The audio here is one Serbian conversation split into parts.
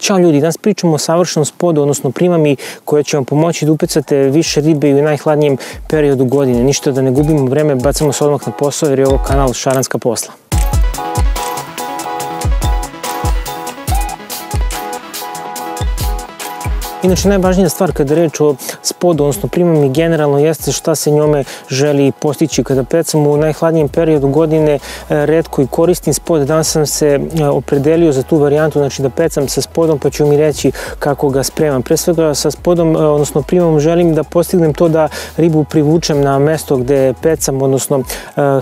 Ćao ljudi, danas pričamo o savršenom spodu, odnosno primami koja će vam pomoći da upecate više ribe i u najhladnijem periodu godine. Ništa da ne gubimo vreme, bacamo se odmah na posao jer je ovo kanal Šaranska posla. Inače, najvažnija stvar kada reč o spodu, odnosno primami generalno, jeste šta se njome želi postići. Kada pecamo u najhladnijem periodu godine, e, redko i koristim spod. Danas sam se e, opredelio za tu varijantu, znači da pecam sa spodom, pa ću mi reći kako ga spremam. Pre svega sa spodom, e, odnosno primamom, želim da postignem to da ribu privučem na mesto gde pecam, odnosno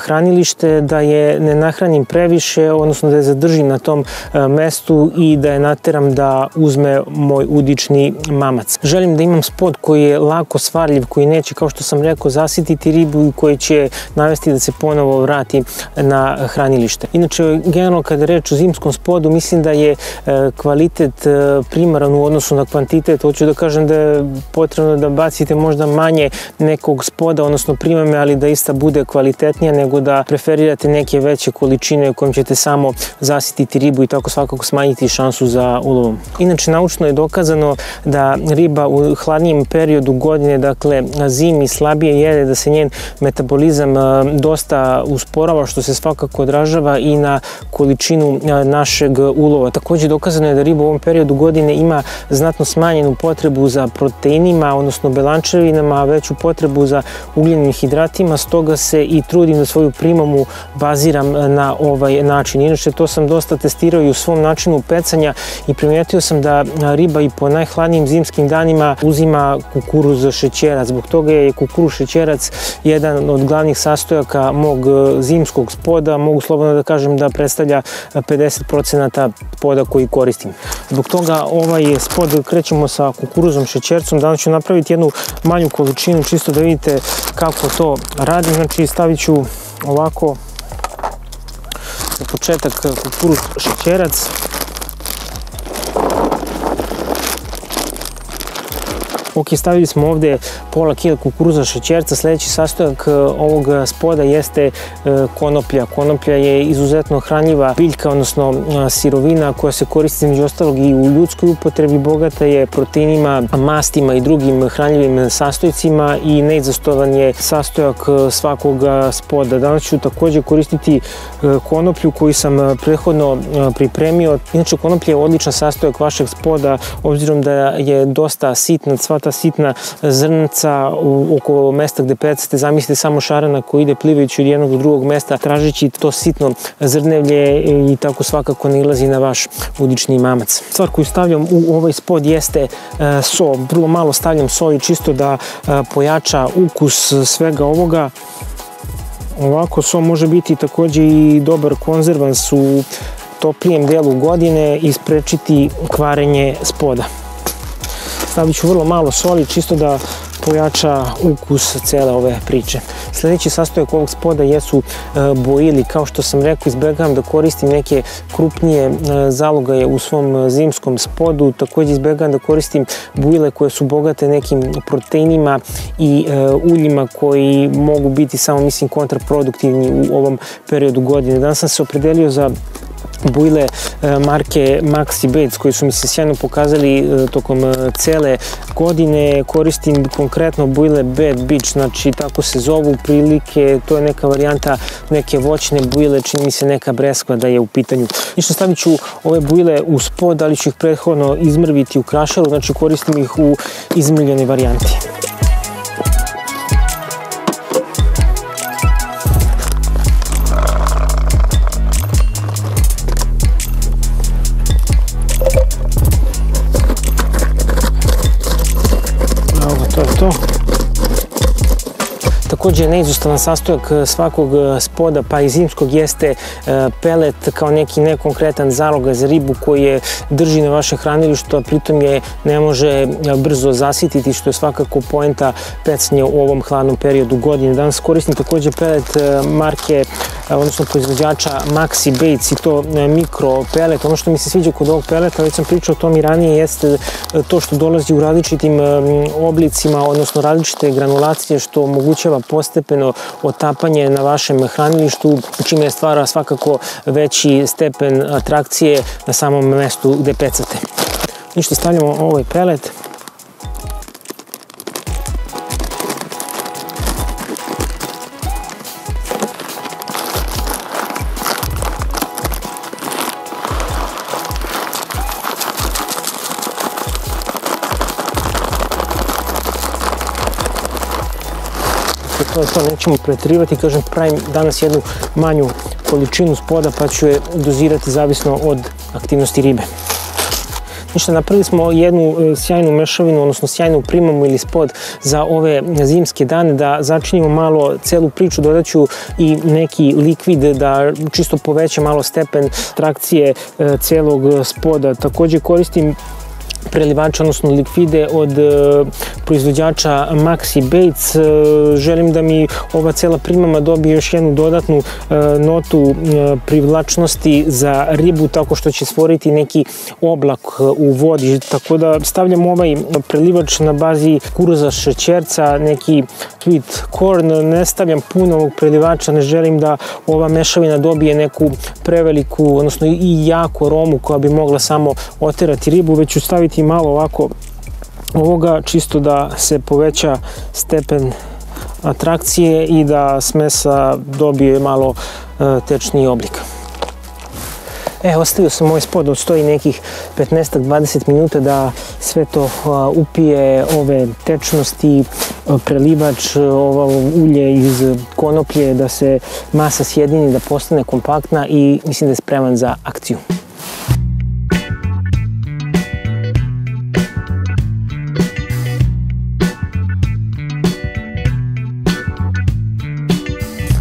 hranilište, da je ne nahranim previše, odnosno da je zadržim na tom mestu i da je nateram da uzme moj udični mamac. Želim da imam spod koji je lako svarljiv, koji neće, kao što sam rekao, zasititi ribu i koji će navesti da se ponovo vrati na hranilište. Inače, generalno kada reč o zimskom spodu, mislim da je e, kvalitet e, primaran u odnosu na kvantitet. Hoću da kažem da je potrebno da bacite možda manje nekog spoda, odnosno primame, ali da ista bude kvalitetnija nego da preferirate neke veće količine kojim ćete samo zasititi ribu i tako svakako smanjiti šansu za ulovom. Inače, naučno je dokazano da da riba u hladnijem periodu godine, dakle zimi slabije jede, da se njen metabolizam dosta usporava, što se svakako odražava i na količinu našeg ulova. Takođe dokazano je da riba u ovom periodu godine ima znatno smanjenu potrebu za proteinima, odnosno belančevinama, a veću potrebu za ugljenim hidratima, stoga se i trudim da svoju primamu baziram na ovaj način. Inače, to sam dosta testirao i u svom načinu pecanja i primetio sam da riba i po najhladnijim zimskim danima uzima kukuruz šećerac. Zbog toga je kukuruz šećerac jedan od glavnih sastojaka mog e, zimskog spoda. Mogu slobodno da kažem da predstavlja 50% poda koji koristim. Zbog toga ovaj spod krećemo sa kukuruzom šećercom. Danas ću napraviti jednu manju količinu čisto da vidite kako to radim. Znači stavit ću ovako za početak kukuruz šećerac Ok, stavili smo ovde pola kila kukuruza šećerca, sledeći sastojak e, ovog spoda jeste e, konoplja. Konoplja je izuzetno hranljiva biljka, odnosno e, sirovina koja se koristi među ostalog i u ljudskoj upotrebi, bogata je proteinima, mastima i drugim hranljivim sastojcima i neizastovan je sastojak svakog spoda. Danas ću takođe koristiti konoplju koju sam prethodno pripremio. Inače, konoplja je odličan sastojak vašeg spoda, obzirom da je dosta sitna, sva sitna zrnca u, oko mesta gde pecate, zamislite samo šarana koji ide plivajući od jednog do drugog mesta, tražeći to sitno zrnevlje i tako svakako ne ilazi na vaš udični mamac. Stvar koju stavljam u ovaj spod jeste e, so, vrlo malo stavljam soli čisto da e, pojača ukus svega ovoga. Ovako so može biti takođe i dobar konzervans u toplijem delu godine i sprečiti kvarenje spoda. Stavit ću vrlo malo soli čisto da pojača ukus cele ove priče. Sledeći sastojak ovog spoda jesu e, bojili. Kao što sam rekao, izbegavam da koristim neke krupnije e, zalogaje u svom zimskom spodu. Takođe izbegavam da koristim bojile koje su bogate nekim proteinima i e, uljima koji mogu biti samo, mislim, kontraproduktivni u ovom periodu godine. Danas sam se opredelio za bujle e, marke Maxi Baits koji su mi se sjajno pokazali e, tokom e, cele godine. Koristim konkretno bujle Bad Beach, znači tako se zovu prilike, to je neka varijanta neke voćne bujle, čini mi se neka breskva da je u pitanju. Ništa stavit ću ove bujle u spod, ali ću ih prethodno izmrviti u krašaru, znači koristim ih u izmrljenoj varijanti. Takođe, neizostavan sastojak e, svakog e, spoda, pa i zimskog, jeste e, pelet kao neki nekonkretan zaloga za ribu koji je drži na vaše hranilištu, a pritom je ne može brzo zasititi, što je svakako poenta pecanja u ovom hladnom periodu godine. Danas koristim takođe pelet marke, odnosno proizvođača Maxi Baits i to mikro pelet. Ono što mi se sviđa kod ovog peleta, već sam pričao o tom i ranije, jeste to što dolazi u različitim oblicima, odnosno različite granulacije, što omogućava postepeno otapanje na vašem hranilištu, čime stvara svakako veći stepen atrakcije na samom mestu gde pecate. Ništa, stavljamo ovaj pelet. Je to, nećemo pretrivati, kažem, pravim danas jednu manju količinu spoda pa ću je dozirati zavisno od aktivnosti ribe. Ništa, napravili smo jednu e, sjajnu mešavinu, odnosno sjajnu primamu ili spod za ove zimske dane, da začinimo malo celu priču, dodaću i neki likvid da čisto poveća malo stepen trakcije e, celog spoda. Takođe koristim prelivača, odnosno likvide od e, proizvođača Maxi Bates. E, želim da mi ova cela primama dobije još jednu dodatnu e, notu privlačnosti za ribu tako što će stvoriti neki oblak u vodi. Tako da stavljam ovaj prelivač na bazi kuruza šećerca, neki sweet corn, ne stavljam puno ovog prelivača, ne želim da ova mešavina dobije neku preveliku, odnosno i jaku aromu koja bi mogla samo oterati ribu, već ću staviti staviti malo ovako ovoga čisto da se poveća stepen atrakcije i da smesa dobije malo e, tečniji oblik. E, ostavio sam ovaj spod, odstoji nekih 15-20 minuta da sve to upije ove tečnosti, prelivač, ovo ulje iz konoplje, da se masa sjedini, da postane kompaktna i mislim da je spreman za akciju.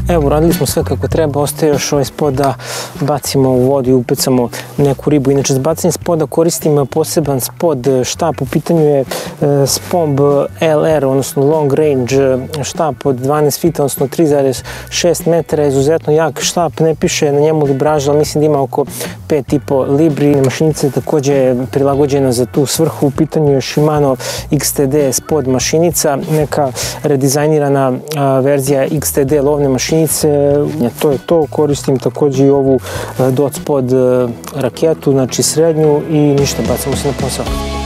Evo, radili smo sve kako treba, ostaje još ovaj spod da bacimo u vodu i upecamo neku ribu. Inače, za bacanje spoda koristim poseban spod štap, u pitanju je e, Spomb LR, odnosno Long Range štap od 12 fita, odnosno 3,6 metara, izuzetno jak štap, ne piše na njemu libraža, ali mislim da ima oko 5,5 libri. Mašinica je takođe prilagođena za tu svrhu, u pitanju je Shimano XTD spod mašinica, neka redizajnirana verzija XTD lovne mašinice mašinice, to je to, koristim takođe i ovu e, dot pod e, raketu, znači srednju i ništa, bacamo se na posao.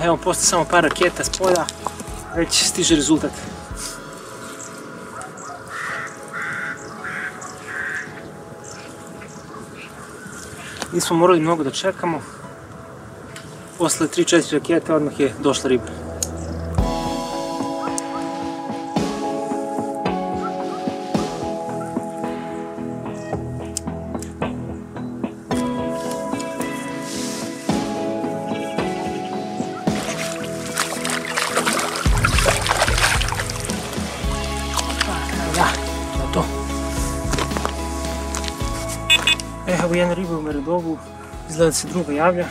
E, evo, posle samo par raketa s već stiže rezultat. Nismo morali mnogo da čekamo. Posle 3-4 rakete odmah je došla riba. bo en ribe v Meridovu, zdaj se druga javlja.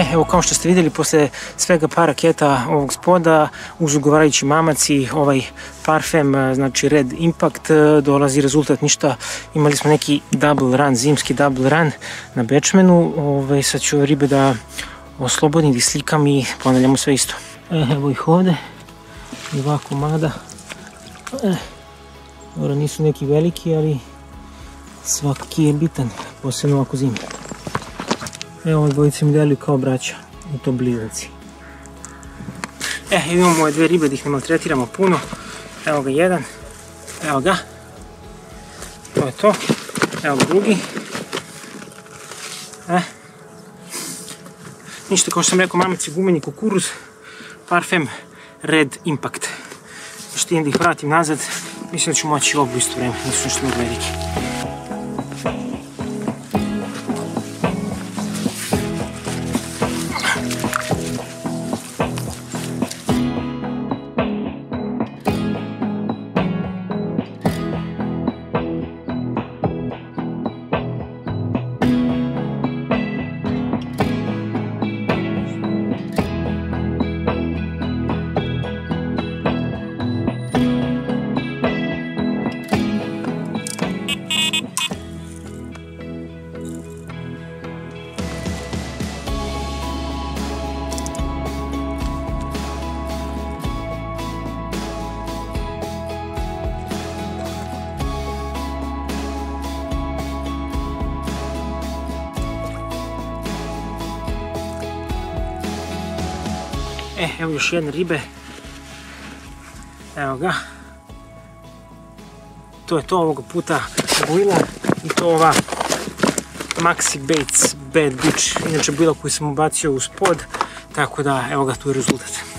E, evo kao što ste vidjeli, posle svega par raketa ovog spoda, uz ugovarajući mamac i ovaj parfem, e, znači Red Impact, e, dolazi rezultat ništa. Imali smo neki double run, zimski double run na bečmenu. Ovaj, sad ću ribe da oslobodim, da slikam i ponavljamo sve isto. E, evo ih ovde, dva komada. E, dobro, nisu neki veliki, ali svaki je bitan, posebno ovako zimno. Evo, ove dvojice mi deluju kao braća u to blizanci. E, imamo ove dve ribe da ih ne maltretiramo puno. Evo ga jedan. Evo ga. To je to. Evo ga drugi. E. Ništa, kao što sam rekao, mamac je gumeni kukuruz. Parfem Red Impact. Što idem da ih vratim nazad mislim da ću moći obu isto vreme, nisu nešto mnogo E, evo još jedne ribe. Evo ga. To je to ovoga puta bujla i to ova Maxi Baits Bad Beach. Inače bila koju sam ubacio u spod, tako da evo ga tu je rezultat.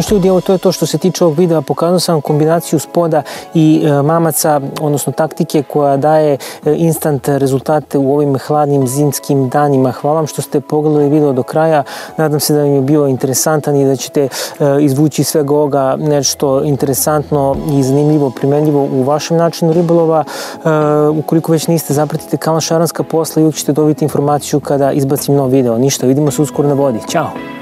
Ništa ljudi, evo to je to što se tiče ovog videa. Pokazao sam kombinaciju spoda i e, mamaca, odnosno taktike koja daje e, instant rezultate u ovim hladnim zimskim danima. Hvala vam što ste pogledali video do kraja. Nadam se da vam je bio interesantan i da ćete e, izvući svega ovoga nešto interesantno i zanimljivo, primenljivo u vašem načinu ribolova. Ukoliko već niste, zapratite kanal Šaranska posla i uvijek ćete dobiti informaciju kada izbacim nov video. Ništa, vidimo se uskoro na vodi. Ćao!